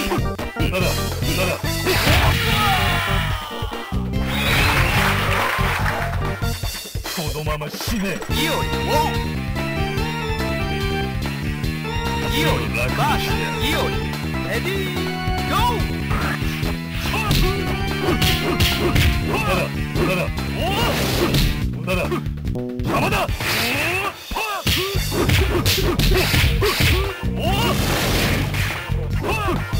今だ今だこのまま死ね。イオリオンイオリバーサイオリ。レディーゴー。無駄だ無駄だ無駄だ邪魔だおお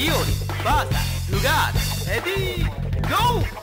イオリバータルガーデレディーゴー。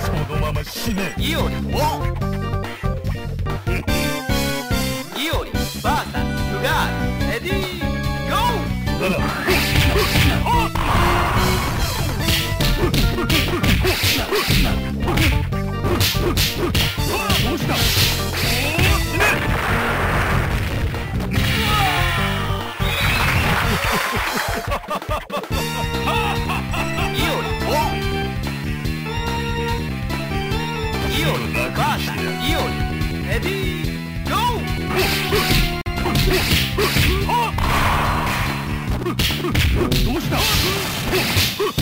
そのまま死ね。イオリどうした？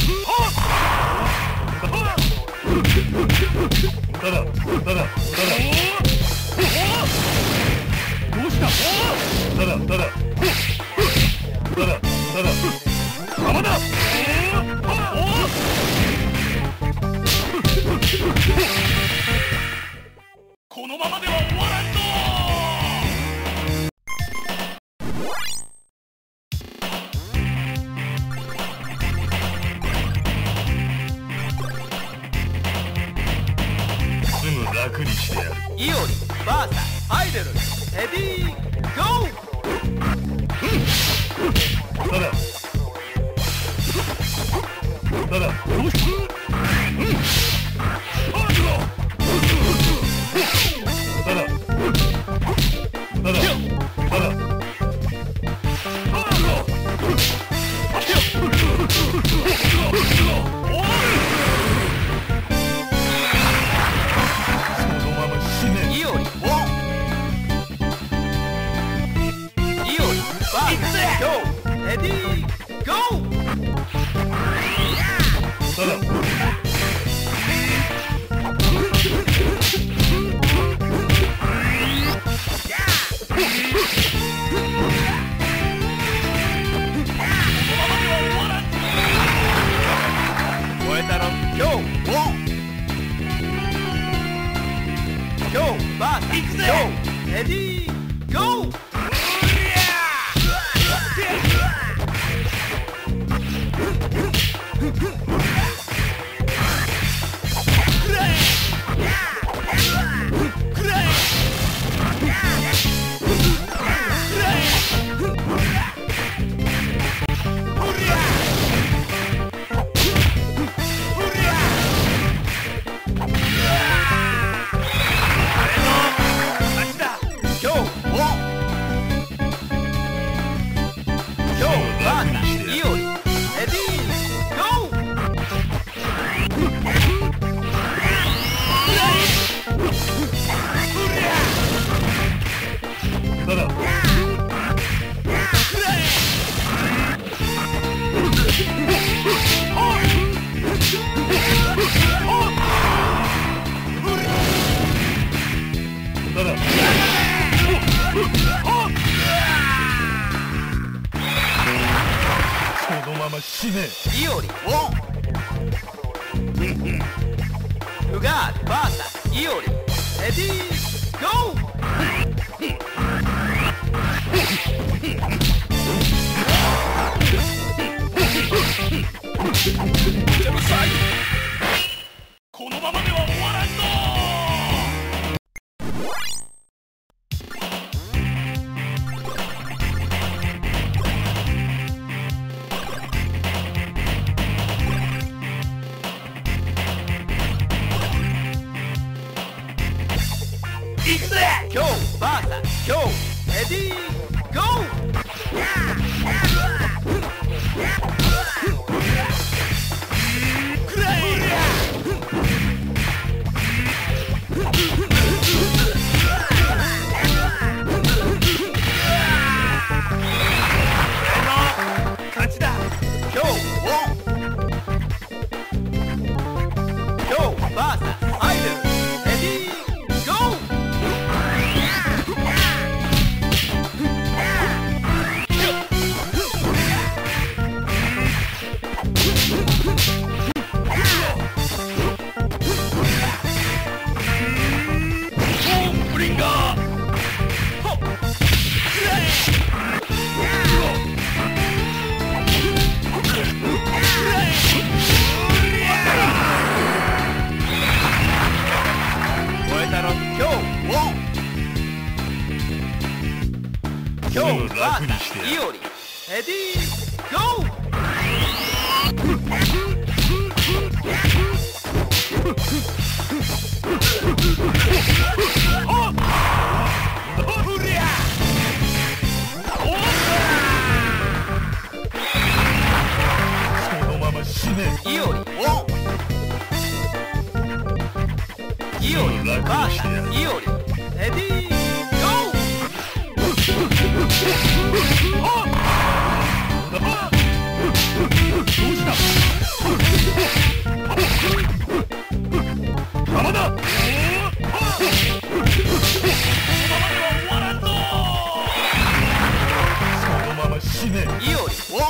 死ね。イオリ。オン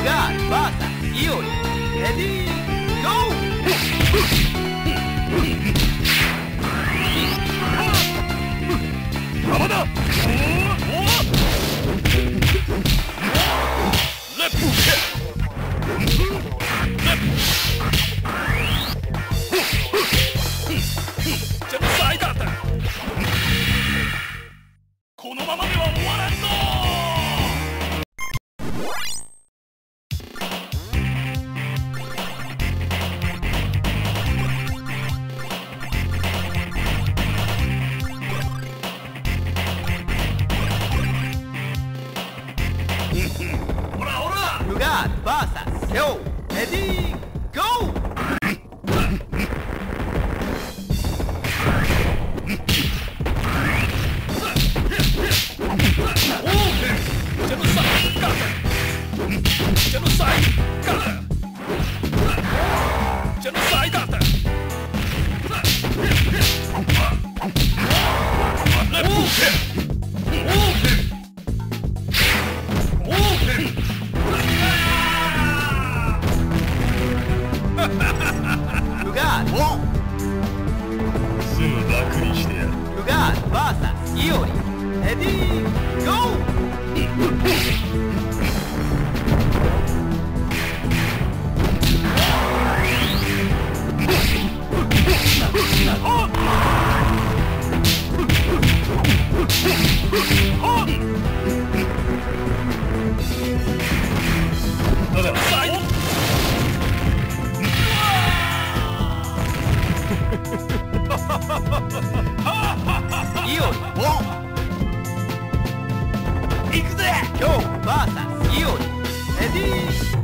ウガールバーサイオリ。レディーゴー。山田 you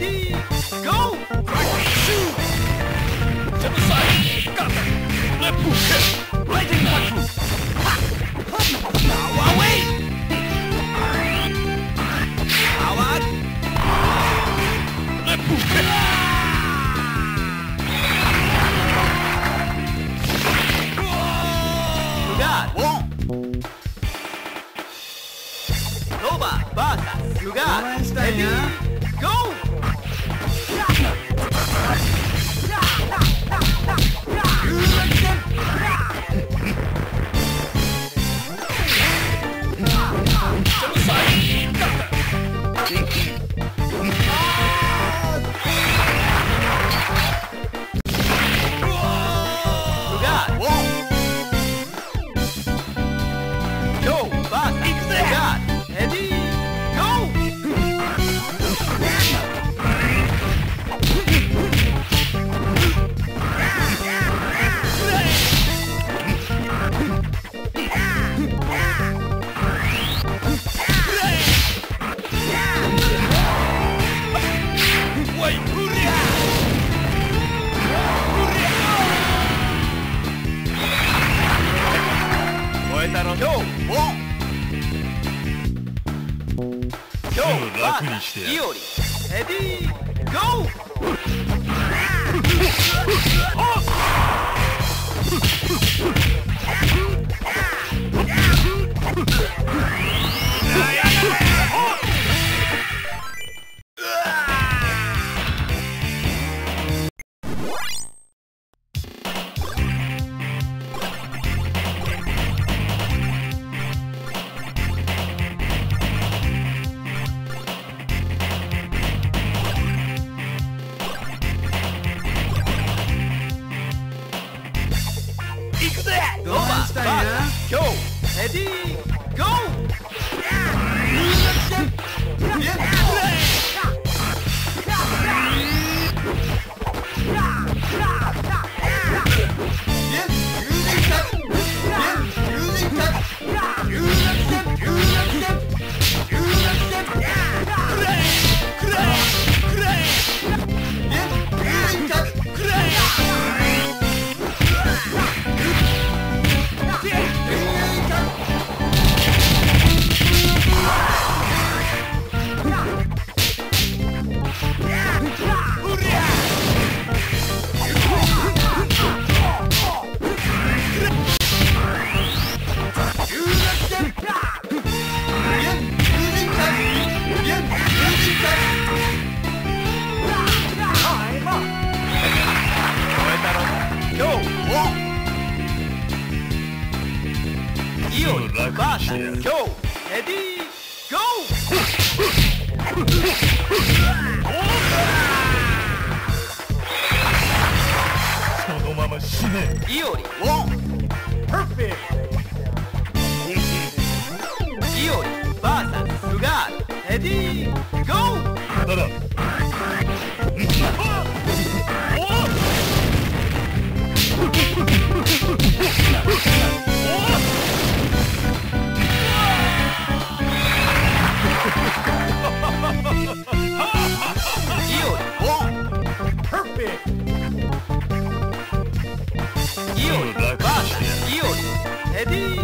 Ready, go! Shoot! To the side, got! Left move, hit! Right in back move! Now away! Left 行くぜノーバーバー今日レディーゴーイオリバーサ今日レディーゴーそのまま死ね。イオリワンパーフェクトリレディ